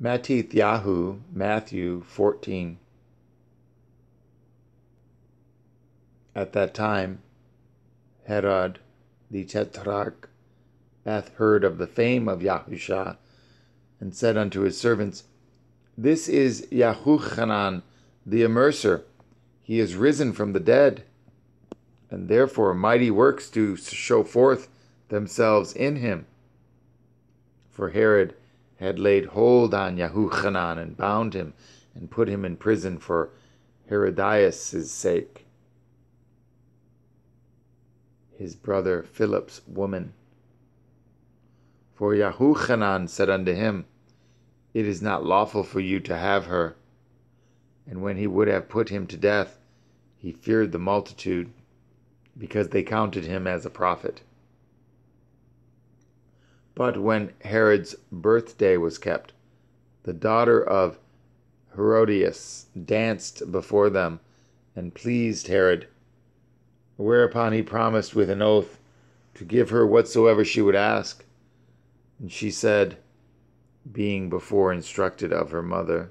Matityahu, Matthew 14. At that time, Herod the Tetrarch hath heard of the fame of Yahusha, and said unto his servants, This is Yahuchanan the Immerser. He is risen from the dead, and therefore mighty works do show forth themselves in him. For Herod had laid hold on Yahuchanan and bound him and put him in prison for Herodias' sake, his brother Philip's woman. For Yahuchanan said unto him, It is not lawful for you to have her. And when he would have put him to death, he feared the multitude, because they counted him as a prophet. But when Herod's birthday was kept, the daughter of Herodias danced before them and pleased Herod, whereupon he promised with an oath to give her whatsoever she would ask. And she said, being before instructed of her mother,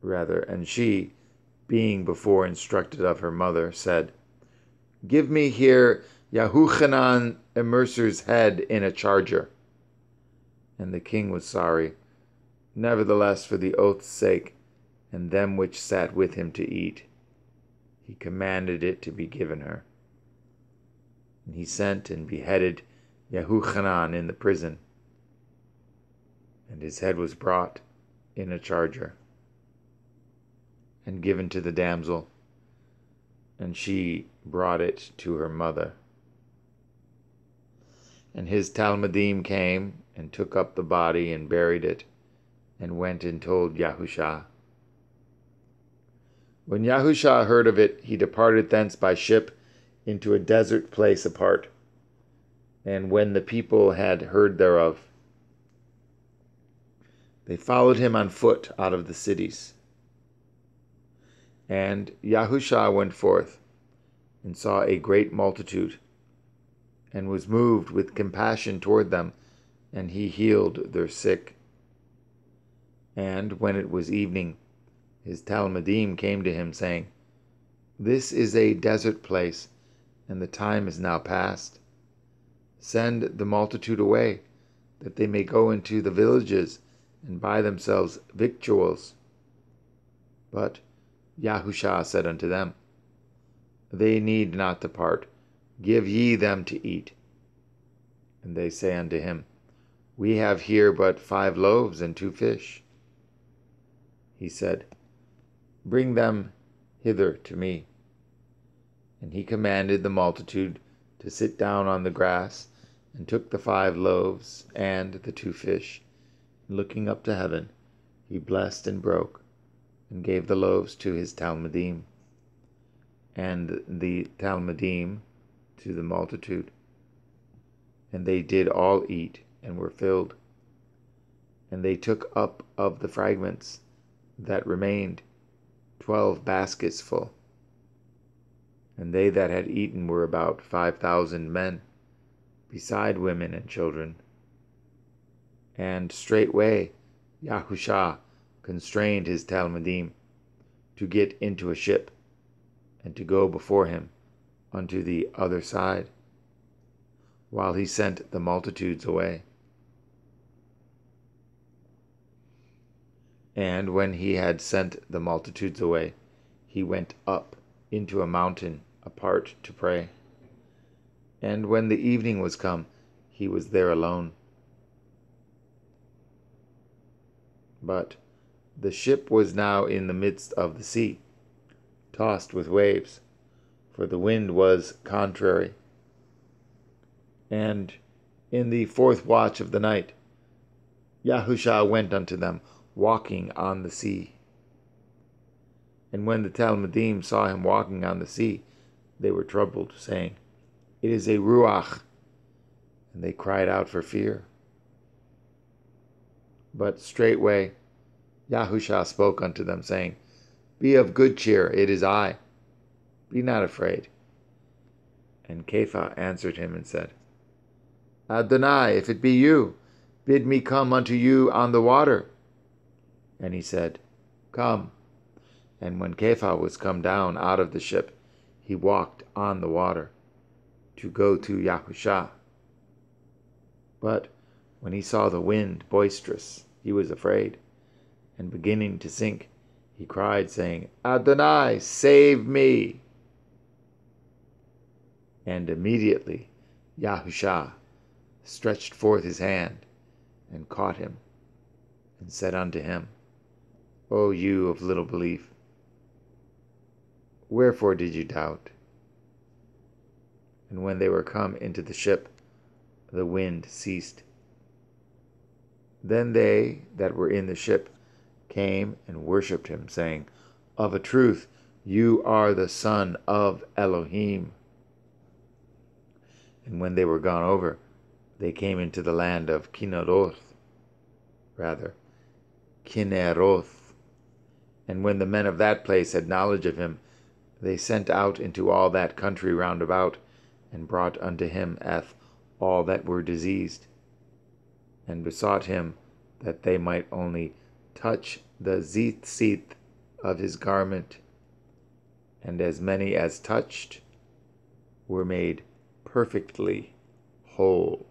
rather, and she, being before instructed of her mother, said, Give me here Yahuchanan Immerser's head in a charger. And the king was sorry, nevertheless, for the oath's sake, and them which sat with him to eat, he commanded it to be given her. And he sent and beheaded Yahuchanan in the prison, and his head was brought in a charger and given to the damsel, and she brought it to her mother. And his Talmudim came and took up the body and buried it, and went and told Yahusha. When Yahusha heard of it, he departed thence by ship into a desert place apart. And when the people had heard thereof, they followed him on foot out of the cities. And Yahusha went forth and saw a great multitude, and was moved with compassion toward them, and he healed their sick. And when it was evening, his Talmudim came to him, saying, This is a desert place, and the time is now past. Send the multitude away, that they may go into the villages and buy themselves victuals. But Yahusha said unto them, They need not depart, give ye them to eat. And they say unto him, We have here but five loaves and two fish. He said, Bring them hither to me. And he commanded the multitude to sit down on the grass, and took the five loaves and the two fish, and looking up to heaven, he blessed and broke and gave the loaves to his Talmudim, and the Talmudim to the multitude. And they did all eat, and were filled. And they took up of the fragments that remained twelve baskets full. And they that had eaten were about five thousand men, beside women and children. And straightway Yahusha constrained his Talmudim to get into a ship and to go before him unto the other side, while he sent the multitudes away. And when he had sent the multitudes away, he went up into a mountain apart to pray. And when the evening was come, he was there alone. But the ship was now in the midst of the sea, tossed with waves, for the wind was contrary. And in the fourth watch of the night, Yahusha went unto them, walking on the sea. And when the Talmudim saw him walking on the sea, they were troubled, saying, It is a Ruach. And they cried out for fear. But straightway Yahusha spoke unto them, saying, Be of good cheer, it is I. Be not afraid. And Kepha answered him and said, Adonai, if it be you, Bid me come unto you on the water. And he said, Come. And when Kepha was come down out of the ship, he walked on the water to go to Yahusha. But when he saw the wind boisterous, he was afraid, and beginning to sink, he cried, saying, Adonai, save me! And immediately Yahusha stretched forth his hand and caught him, and said unto him, O you of little belief, wherefore did you doubt? And when they were come into the ship, the wind ceased. Then they that were in the ship came and worshipped him, saying, Of a truth, you are the Son of Elohim. And when they were gone over, they came into the land of Kinneroth, rather, Kinneroth. And when the men of that place had knowledge of him, they sent out into all that country round about, and brought unto him eth all that were diseased, and besought him that they might only touch the tzitzit of his garment, and as many as touched were made perfectly whole.